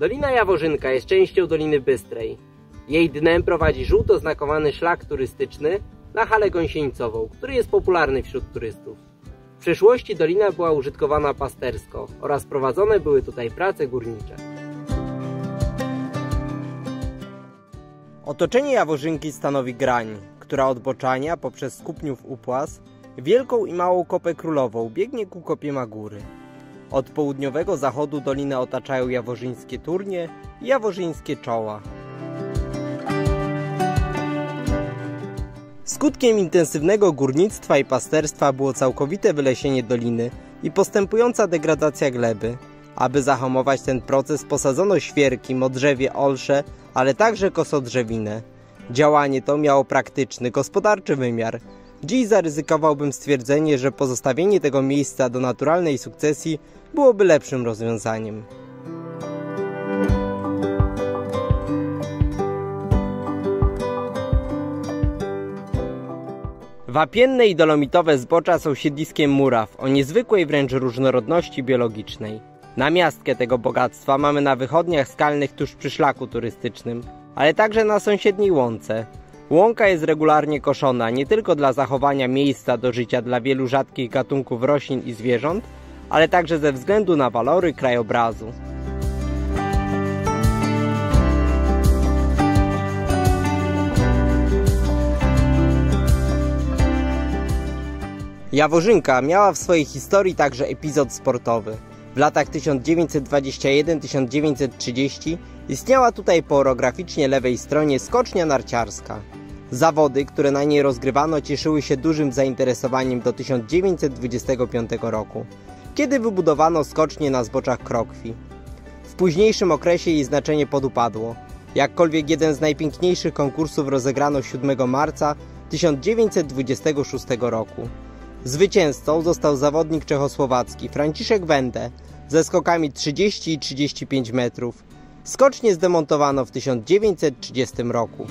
Dolina Jaworzynka jest częścią Doliny Bystrej. Jej dnem prowadzi żółto znakowany szlak turystyczny na halę gąsienicową, który jest popularny wśród turystów. W przeszłości dolina była użytkowana pastersko oraz prowadzone były tutaj prace górnicze. Otoczenie Jaworzynki stanowi grań, która od Boczania poprzez Skupniów Upłas, Wielką i Małą Kopę Królową biegnie ku kopie Magóry. Od południowego zachodu dolinę otaczają jaworzyńskie turnie i jaworzyńskie czoła. Skutkiem intensywnego górnictwa i pasterstwa było całkowite wylesienie doliny i postępująca degradacja gleby. Aby zahamować ten proces posadzono świerki, modrzewie, olsze, ale także kosodrzewinę. Działanie to miało praktyczny, gospodarczy wymiar. Dziś zaryzykowałbym stwierdzenie, że pozostawienie tego miejsca do naturalnej sukcesji byłoby lepszym rozwiązaniem. Wapienne i dolomitowe zbocza są siedliskiem muraw o niezwykłej wręcz różnorodności biologicznej. Namiastkę tego bogactwa mamy na wychodniach skalnych tuż przy szlaku turystycznym, ale także na sąsiedniej łące. Łąka jest regularnie koszona nie tylko dla zachowania miejsca do życia dla wielu rzadkich gatunków roślin i zwierząt, ale także ze względu na walory krajobrazu. Jaworzynka miała w swojej historii także epizod sportowy. W latach 1921-1930 istniała tutaj po orograficznie lewej stronie skocznia narciarska. Zawody, które na niej rozgrywano, cieszyły się dużym zainteresowaniem do 1925 roku, kiedy wybudowano skocznię na zboczach Krokwi. W późniejszym okresie jej znaczenie podupadło, jakkolwiek jeden z najpiękniejszych konkursów rozegrano 7 marca 1926 roku. Zwycięzcą został zawodnik czechosłowacki Franciszek Wende ze skokami 30 i 35 metrów. Skocznie zdemontowano w 1930 roku.